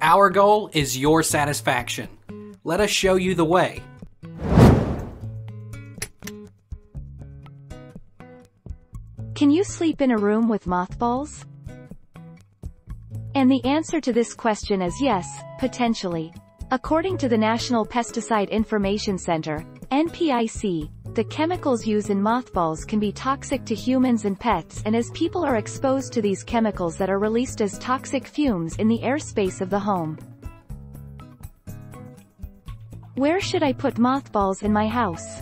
Our goal is your satisfaction. Let us show you the way. Can you sleep in a room with mothballs? And the answer to this question is yes, potentially. According to the National Pesticide Information Center, NPIC, the chemicals used in mothballs can be toxic to humans and pets and as people are exposed to these chemicals that are released as toxic fumes in the airspace of the home. Where should I put mothballs in my house?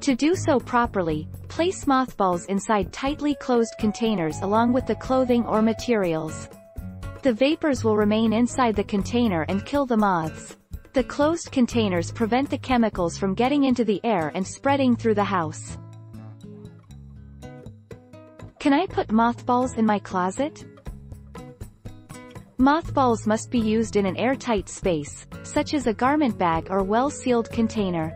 To do so properly, place mothballs inside tightly closed containers along with the clothing or materials. The vapors will remain inside the container and kill the moths. The closed containers prevent the chemicals from getting into the air and spreading through the house. Can I put mothballs in my closet? Mothballs must be used in an airtight space, such as a garment bag or well-sealed container.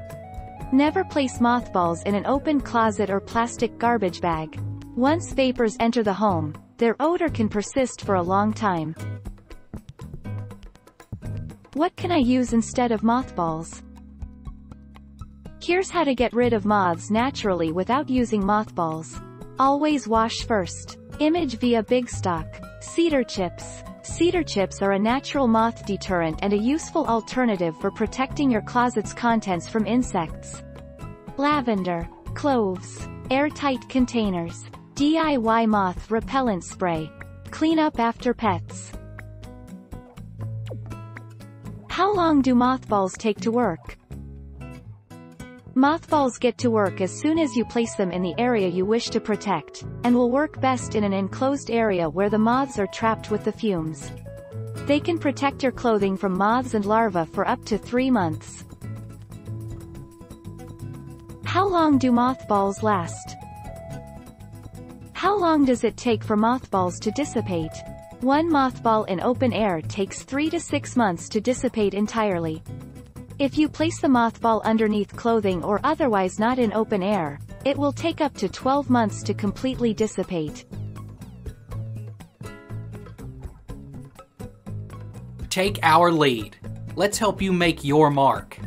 Never place mothballs in an open closet or plastic garbage bag. Once vapors enter the home, their odor can persist for a long time. What can I use instead of mothballs? Here's how to get rid of moths naturally without using mothballs. Always wash first. Image via Big Stock. Cedar chips. Cedar chips are a natural moth deterrent and a useful alternative for protecting your closet's contents from insects. Lavender. Cloves. Airtight containers. DIY moth repellent spray. Clean up after pets. How long do mothballs take to work? Mothballs get to work as soon as you place them in the area you wish to protect, and will work best in an enclosed area where the moths are trapped with the fumes. They can protect your clothing from moths and larvae for up to three months. How long do mothballs last? How long does it take for mothballs to dissipate? One mothball in open air takes 3 to 6 months to dissipate entirely. If you place the mothball underneath clothing or otherwise not in open air, it will take up to 12 months to completely dissipate. Take our lead. Let's help you make your mark.